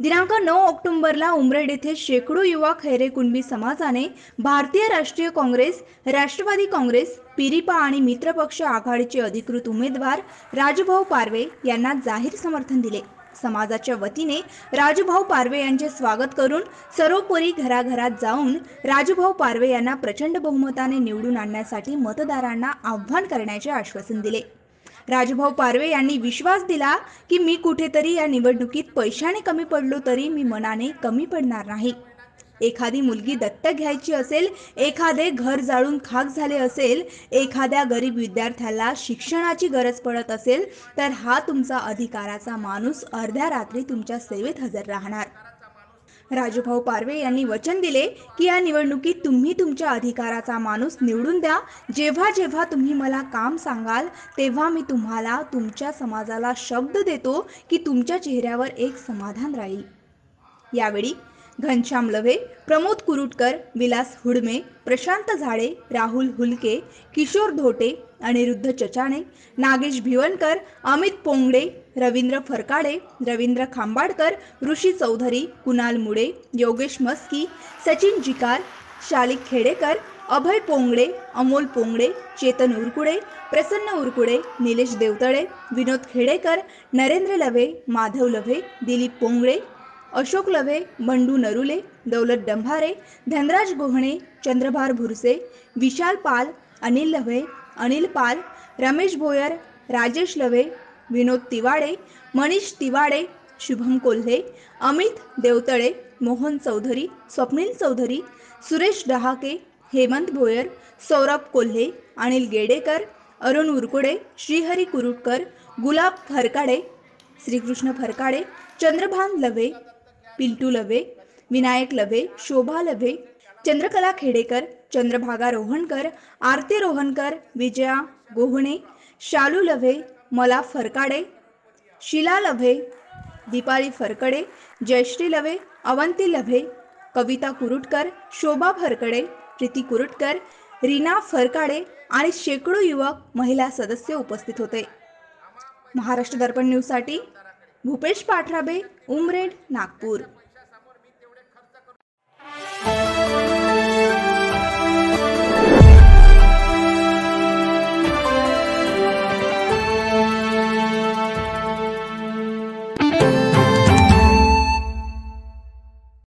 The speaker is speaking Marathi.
दिनांक नऊ ऑक्टोबरला उमरेड येथे शेकडो युवा खैरे कुणबी समाजाने भारतीय राष्ट्रीय काँग्रेस राष्ट्रवादी काँग्रेस पिरिपा आणि मित्रपक्ष आघाडीचे अधिकृत उमेदवार राजभाऊ पारवे यांना जाहीर समर्थन दिले. समाजाच्या वतीने राजभाऊ पारवे यांचे स्वागत करून सर्वोपरी घराघरात जाऊन राजभाऊ पारवे यांना प्रचंड बहुमताने निवडून आणण्यासाठी मतदारांना आव्हान करण्याचे आश्वासन दिले. राजभाऊ पारवे यांनी विश्वास दिला की मी कुठेतरी या निवडणुकीत पैशाने कमी पडलो तरी मी मनाने कमी पडणार नाही. एखादी मुलगी दत्तक घ्यायची असेल एखादे घर जाळून खाक झाले असेल एखाद्या गरीब विद्यार्थ्याला शिक्षणाची गरज पडत असेल तर हा तुमचा अधिकाराचा माणूस अर्ध्या रात्री तुमच्या सेवेत हजर राहणार. राजूभाऊ पारवे यांनी वचन दिले की या निवडणुकीत तुम्ही तुमच्या अधिकाराचा माणूस निवडून द्या. जेव्हा जेव्हा तुम्ही मला काम सांगाल तेव्हा मी तुम्हाला तुमच्या समाजाला शब्द देतो की तुमच्या चेहऱ्यावर एक समाधान राहील. यावेळी घनश्याम लव्हे प्रमोद कुरुटकर विलास हुडमे प्रशांत झाडे राहुल हुलके किशोर धोटे अनिरुद्ध चचाणे नागेश भिवणकर अमित पोंगडे रवींद्र फरकाडे रवींद्र खांबाडकर ऋषी चौधरी कुणाल मुडे योगेश मस्की सचिन जिकार शालिक खेडेकर अभय पोंगडे अमोल पोंगडे चेतन उरकुडे प्रसन्न उरकुडे निलेश देवतळे विनोद खेडेकर नरेंद्र लव्हे माधव लव्हे दिलीप पोंगडे अशोक लवे बंडू नरुले दौलत डंभारे धनराज गोहणे चंद्रभार भुरसे विशाल पाल अनिल लव्हे अनिल पाल रमेश भोयर राजेश लवे विनोद तिवाडे मनीष तिवाडे शुभम कोल्हे अमित देवतळे मोहन चौधरी स्वप्नील चौधरी सुरेश डहाके हेमंत भोयर सौरभ कोल्हे अनिल गेडेकर अरुण उरकुडे श्रीहरी कुरुटकर गुलाब फरकाडे श्रीकृष्ण फरकाडे चंद्रभान लवे पिंटू लवे विनायक लवे शोभा लवे चंद्रकला खेडेकर चंद्रभागा रोहणकर आरती रोहणकर विजया गोहणे शालू लव्हे मला फरकाडे शिला लव्हे दीपाली फरकडे जयश्री लव्हे अवंती लव्हे कविता कुरुटकर शोभा फरकडे प्रीती कुरुटकर रीना फरकाडे आणि शेकडो युवक महिला सदस्य उपस्थित होते. महाराष्ट्र दर्पण न्यूजसाठी भूपेश पाठराबे उमरेड नागपूर.